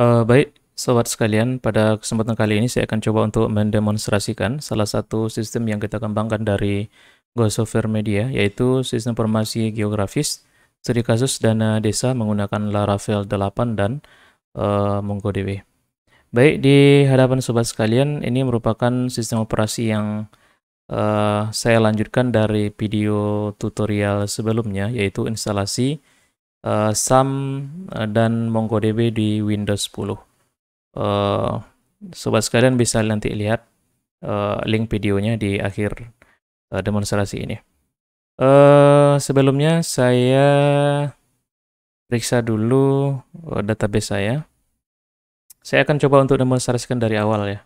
Uh, baik, sobat sekalian, pada kesempatan kali ini saya akan coba untuk mendemonstrasikan salah satu sistem yang kita kembangkan dari Go Software Media, yaitu sistem informasi geografis studi kasus dana desa menggunakan Laravel 8 dan uh, MongoDB. Baik, di hadapan sobat sekalian, ini merupakan sistem operasi yang uh, saya lanjutkan dari video tutorial sebelumnya, yaitu instalasi uh, SAM uh, dan MongoDB di Windows 10. Uh, sobat sekalian bisa nanti lihat uh, link videonya di akhir uh, demonstrasi ini. Uh, sebelumnya saya periksa dulu database saya. Saya akan coba untuk demonstrasikan dari awal ya.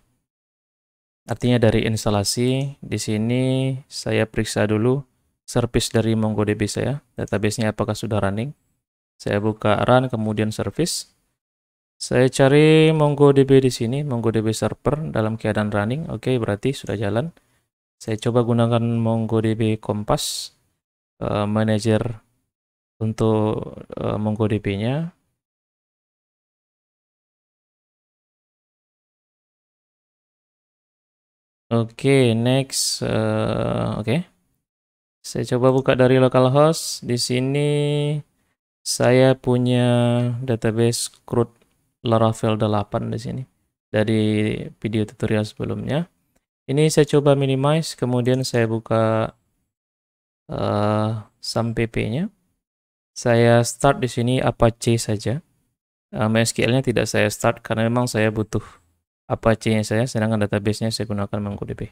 Artinya dari instalasi, di sini saya periksa dulu service dari MongoDB saya, database-nya apakah sudah running. Saya buka run kemudian service. Saya cari MongoDB di sini, MongoDB server dalam keadaan running. Oke, berarti sudah jalan. Saya coba gunakan MongoDB Kompas uh, manager untuk uh, MongoDB-nya. Oke, okay, next. Uh, Oke, okay. saya coba buka dari localhost. Di sini saya punya database CRUD Laravel 8 di sini dari video tutorial sebelumnya. Ini saya coba minimize, kemudian saya buka uh, SAMPP-nya. Saya start di sini Apache saja. Uh, MySQL-nya tidak saya start karena memang saya butuh Apache-nya saya, sedangkan database-nya saya gunakan MongoDB.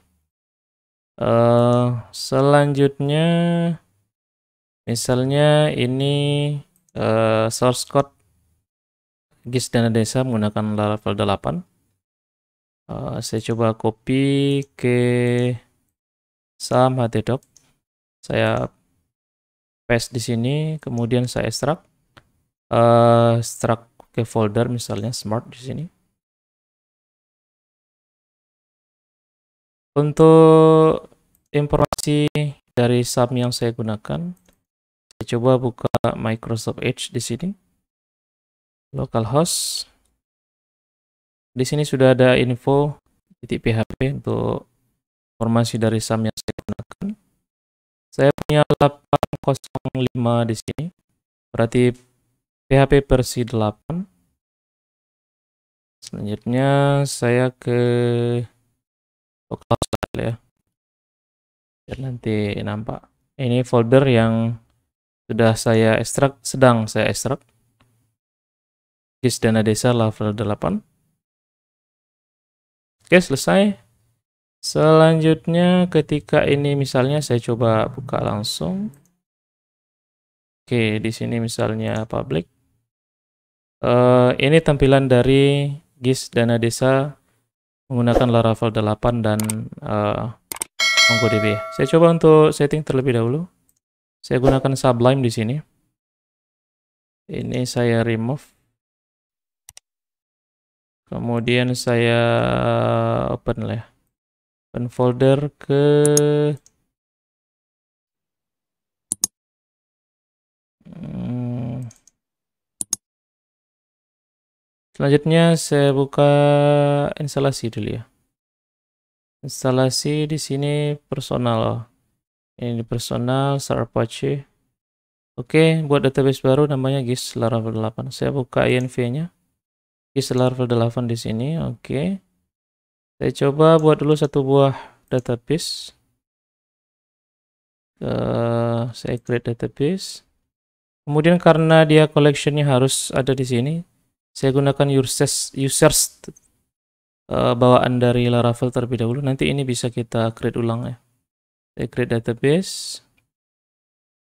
Uh, selanjutnya, misalnya ini uh, source code GIS dana desa menggunakan Laravel 8. Uh, saya coba copy ke SAM htdoc. Saya paste di sini, kemudian saya extract. Uh, extract ke folder misalnya smart di sini. Untuk informasi dari SAM yang saya gunakan, coba buka Microsoft Edge di sini. Localhost. Di sini sudah ada info titik PHP untuk informasi dari SAM yang saya gunakan. Saya punya 805 di sini. Berarti PHP versi 8. Selanjutnya saya ke localhost ya. Biar nanti nampak. Ini folder yang sudah saya ekstrak, sedang saya ekstrak. GIS dana desa level 8. Oke, selesai. Selanjutnya ketika ini misalnya saya coba buka langsung. Oke, di sini misalnya public. Uh, ini tampilan dari GIS dana desa menggunakan Laravel 8 dan uh, MongoDB. Saya coba untuk setting terlebih dahulu. Saya gunakan Sublime di sini. Ini saya remove. Kemudian saya open lah ya. Open folder ke hmm. Selanjutnya saya buka instalasi dulu ya. Instalasi di sini personal ini personal start Apache oke buat database baru namanya GIS Laravel 8 saya buka INV nya GIS Laravel 8 di sini oke. Saya coba buat dulu satu buah database. Uh, saya create database. Kemudian karena dia collectionnya harus ada di sini saya gunakan users users uh, bawaan dari Laravel terlebih dahulu. Nanti ini bisa kita create ulang ya saya create database.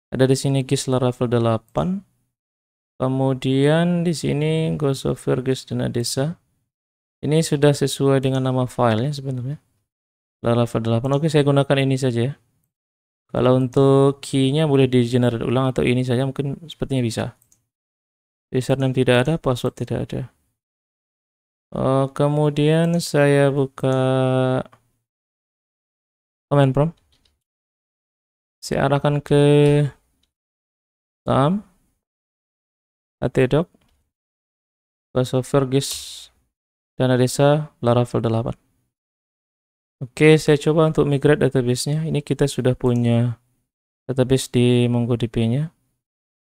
Ada di sini GIS Laravel 8. Kemudian di sini Go Software GIS Dana Desa. Ini sudah sesuai dengan nama filenya sebenarnya. Laravel 8. Oke, saya gunakan ini saja ya. Kalau untuk key-nya boleh di generate ulang atau ini saja mungkin sepertinya bisa. Username tidak ada, password tidak ada. Oh, kemudian saya buka command prompt saya arahkan ke SAM htdoc Software GIS Dana Desa Laravel 8. Oke, saya coba untuk migrate database-nya. Ini kita sudah punya database di MongoDB-nya.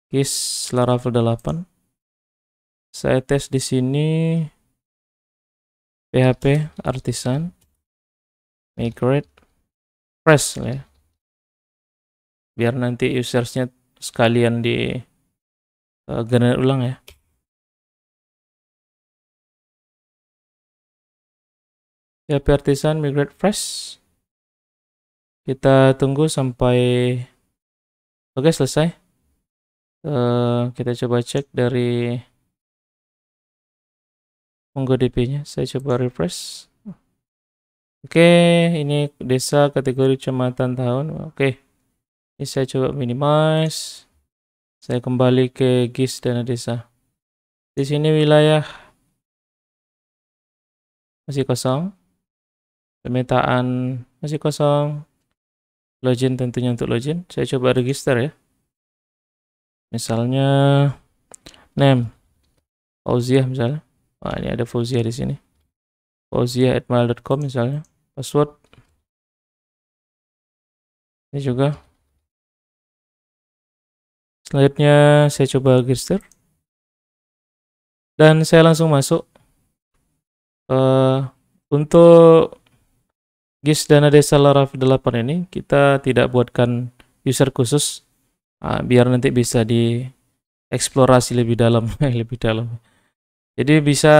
GIS Laravel 8. Saya tes di sini PHP artisan migrate press ya. Biar nanti usersnya sekalian di uh, generate ulang ya. PHP artisan migrate fresh. Kita tunggu sampai oke selesai. Uh, kita coba cek dari MongoDB-nya. Saya coba refresh. Oke, ini desa kategori kecamatan tahun. Oke. Ini saya coba minimize. Saya kembali ke GIS dana desa. Di sini wilayah masih kosong. Pemetaan masih kosong. Login tentunya untuk login. Saya coba register ya. Misalnya name Fauziah misalnya. Wah, ini ada Fauzia di sini. Fauzia@mail.com misalnya. Password. Ini juga. Selanjutnya saya coba register. Dan saya langsung masuk. Uh, untuk GIS Dana Desa Laravel 8 ini kita tidak buatkan user khusus uh, biar nanti bisa dieksplorasi lebih dalam lebih dalam. Jadi bisa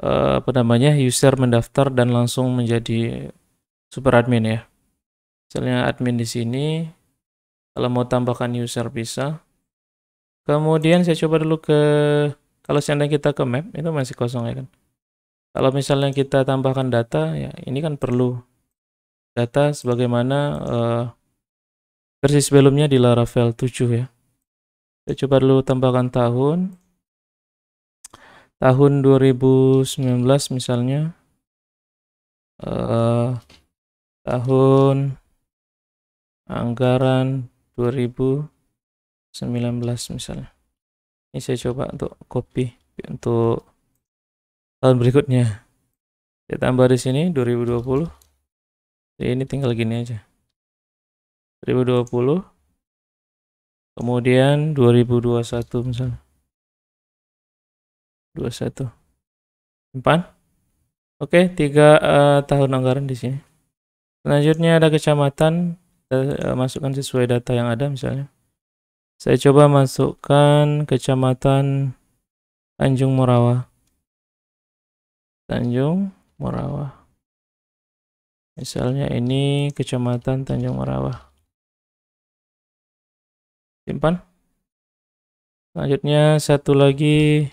uh, apa namanya user mendaftar dan langsung menjadi super admin ya. Misalnya admin di sini, kalau mau tambahkan user bisa. Kemudian saya coba dulu ke kalau seandainya kita ke map itu masih kosong ya kan. Kalau misalnya kita tambahkan data ya ini kan perlu data sebagaimana uh, versi sebelumnya di Laravel 7 ya. Saya coba dulu tambahkan tahun tahun 2019 misalnya uh, tahun anggaran 2019 misalnya. Ini saya coba untuk copy untuk tahun berikutnya. Saya tambah di sini 2020 Jadi ini tinggal gini aja. 2020 kemudian 2021 misalnya. 21 simpan. Oke tiga uh, tahun anggaran di sini. Selanjutnya ada kecamatan uh, masukkan sesuai data yang ada misalnya. Saya coba masukkan kecamatan Tanjung Morawa. Tanjung Morawa. Misalnya ini kecamatan Tanjung Morawa. Simpan. Selanjutnya satu lagi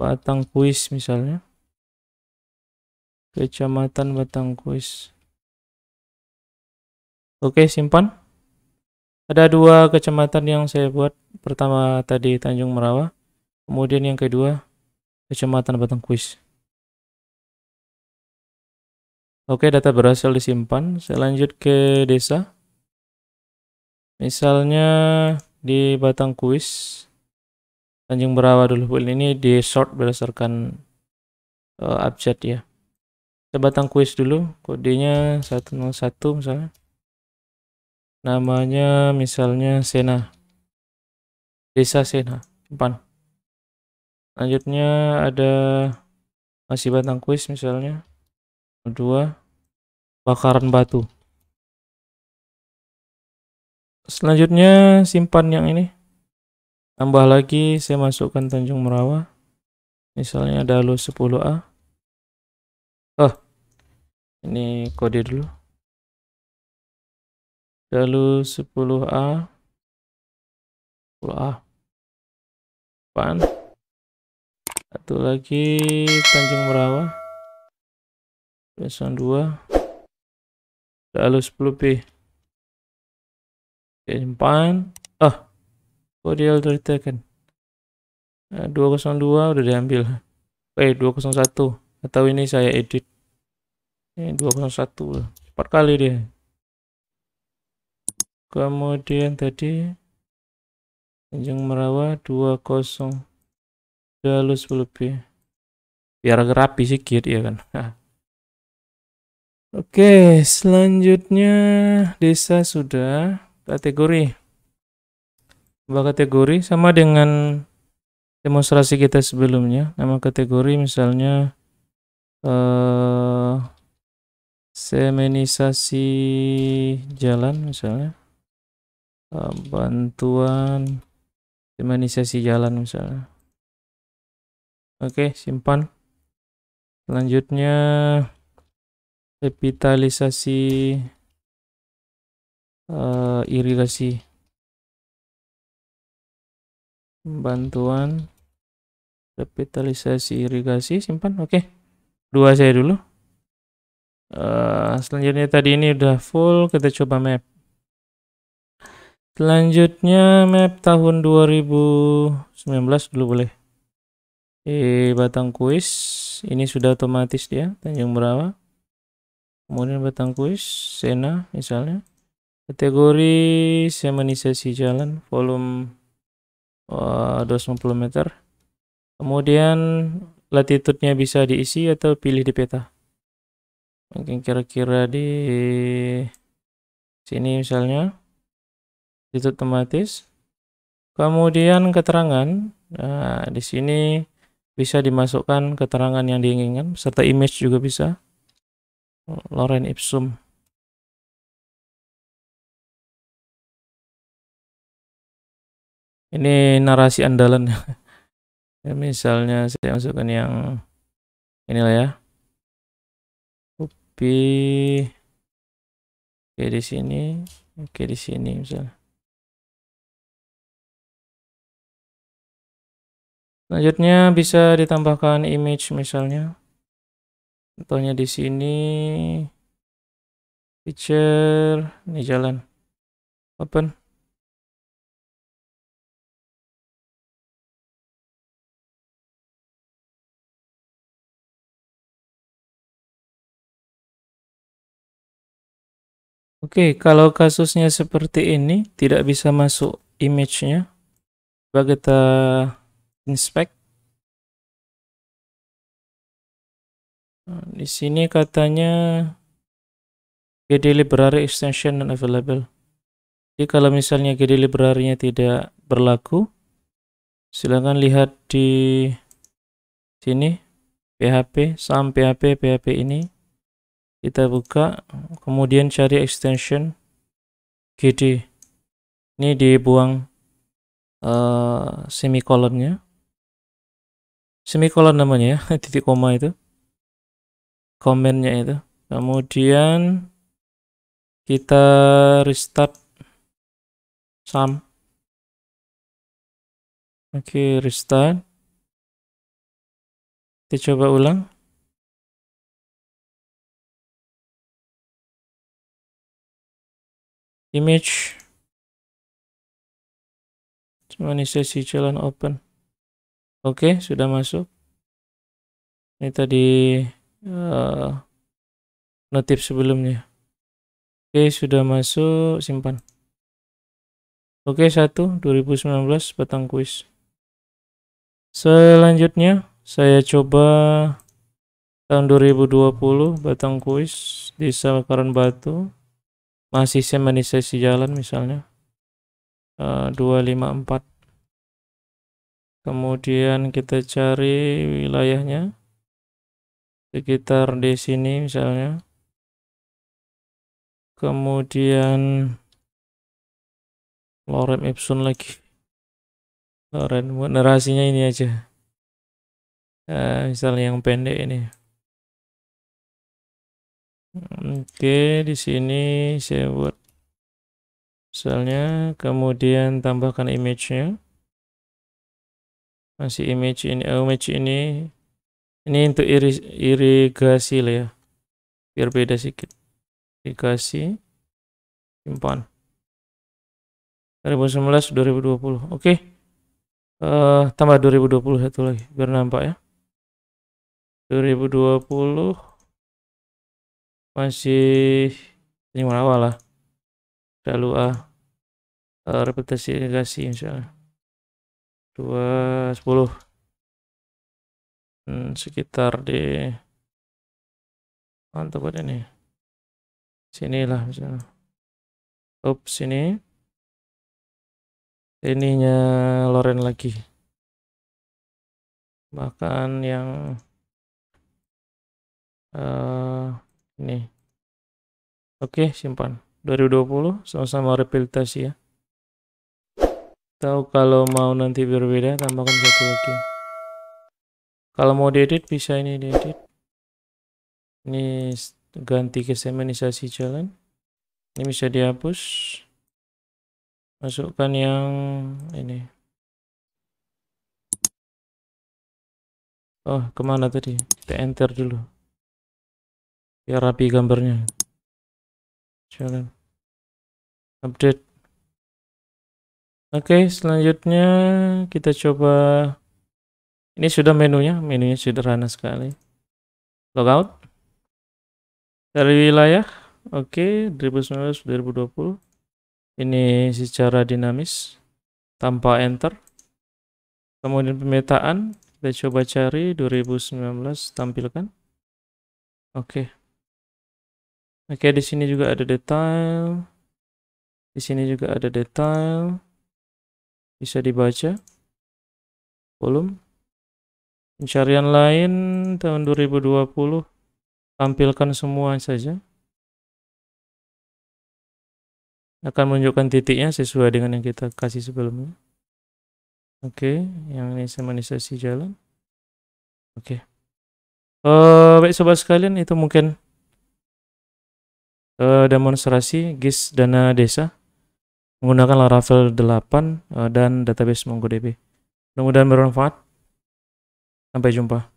Batang Kuis misalnya. Kecamatan Batang Kuis. Oke, simpan. Ada dua kecamatan yang saya buat. Pertama tadi Tanjung Merawa. Kemudian yang kedua Kecamatan Batang Kuis. Oke, data berhasil disimpan. Saya lanjut ke desa. Misalnya di Batang Kuis Tanjung Berawa dulu ini di sort berdasarkan uh, abjad ya sebatang kuis dulu kodenya 101 misalnya namanya misalnya Sena. Desa Sena depan lanjutnya ada masih batang kuis misalnya. Dua bakaran batu. Selanjutnya simpan yang ini. Tambah lagi saya masukkan Tanjung Merawa. Misalnya Dalu 10A oh ini kode dulu Dalu 10A 10A pan satu lagi Tanjung Merawa. Besan 2 Dalu 10B simpan oh Oh dia udah ditekan. Nah, 202 udah diambil. Eh 201 atau ini saya edit. Ini 201 cepat kali dia. Kemudian tadi Tanjung Merawa 208 halus lebih biar rapi sedikit ya kan Oke, selanjutnya desa sudah kategori. Bahwa kategori sama dengan demonstrasi kita sebelumnya. Nama kategori misalnya eh, semenisasi jalan misalnya. Bantuan. Semenisasi jalan misalnya. Oke, simpan. Selanjutnya revitalisasi uh, irigasi. Bantuan. Revitalisasi irigasi simpan. Oke dua saya dulu. Uh, selanjutnya tadi ini udah full kita coba map selanjutnya map tahun 2019 dulu boleh. Eh Batang Kuis ini sudah otomatis dia Tanjung Berawa kemudian batang kuis sena misalnya. Kategori semanisasi jalan volume uh, 250 meter. Kemudian latitudenya bisa diisi atau pilih di peta. Mungkin kira-kira di sini misalnya itu otomatis. Kemudian keterangan nah, di sini bisa dimasukkan keterangan yang diinginkan serta image juga bisa. Loren Ipsum. Ini narasi andalan. Ya, misalnya saya masukkan yang inilah ya. Kopi oke di sini. Oke di sini misalnya selanjutnya bisa ditambahkan image misalnya. Contohnya di sini feature ini jalan. Open. Oke, kalau kasusnya seperti ini tidak bisa masuk image-nya. Coba kita inspect Nah, di sini katanya GD library extension non available. Jadi kalau misalnya GD library-nya tidak berlaku, silakan lihat di sini PHP, saham PHP, PHP ini kita buka, kemudian cari extension GD. Ini dibuang uh, semikolonnya. Semikolon namanya ya, titik koma itu. Komennya itu. Kemudian kita restart sum. Oke restart. Kita coba ulang. Image. Cuma ini sesi jalan open oke sudah masuk ini tadi uh, notif sebelumnya. Oke, sudah masuk, simpan. Oke, satu 2019 batang kuis. Selanjutnya, saya coba tahun 2020 batang kuis di Salkaran Batu. Masih semanisasi jalan misalnya. Uh, 254. Kemudian kita cari wilayahnya. Sekitar di sini misalnya. Kemudian lorem ipsum lagi. Lorem narasinya ini aja. Nah, misalnya yang pendek ini. Oke di sini saya buat misalnya kemudian tambahkan image-nya masih image ini oh, image ini ini untuk irigasi lah ya. Biar beda sedikit. Irigasi. Simpan. 2019 2020. Oke. Okay. Uh, tambah 2020 satu lagi biar nampak ya. 2020 masih ini awal lah. Lalu A uh, reputasi irigasi misalnya. 210 hmm, sekitar di mantap ada nih sinilah misalnya. Ups, sini. Ininya Loren lagi. Bahkan yang uh, ini. Oke simpan. 2020 sama-sama rehabilitasi ya tahu kalau mau nanti berbeda tambahkan satu lagi. Kalau mau diedit bisa ini diedit. Ini ganti ke semanisasi jalan. Ini bisa dihapus. Masukkan yang ini. Oh ke mana tadi? Kita enter dulu. Biar rapi gambarnya. Jalan. Update oke selanjutnya kita coba. Ini sudah menunya menunya sederhana sekali. Logout. Dari wilayah. Oke 2019 2020 ini secara dinamis. Tanpa enter. Kemudian pemetaan. Kita coba cari 2019 tampilkan. Oke. Oke, di sini juga ada detail. Di sini juga ada detail. Bisa dibaca. Volume. Pencarian lain tahun 2020 tampilkan semua saja. Akan menunjukkan titiknya sesuai dengan yang kita kasih sebelumnya. Oke, yang ini semanisasi jalan. Oke. Uh, baik sobat sekalian, itu mungkin uh, demonstrasi GIS dana desa menggunakan Laravel 8 uh, dan database MongoDB. Mudah-mudahan bermanfaat. Sampai jumpa.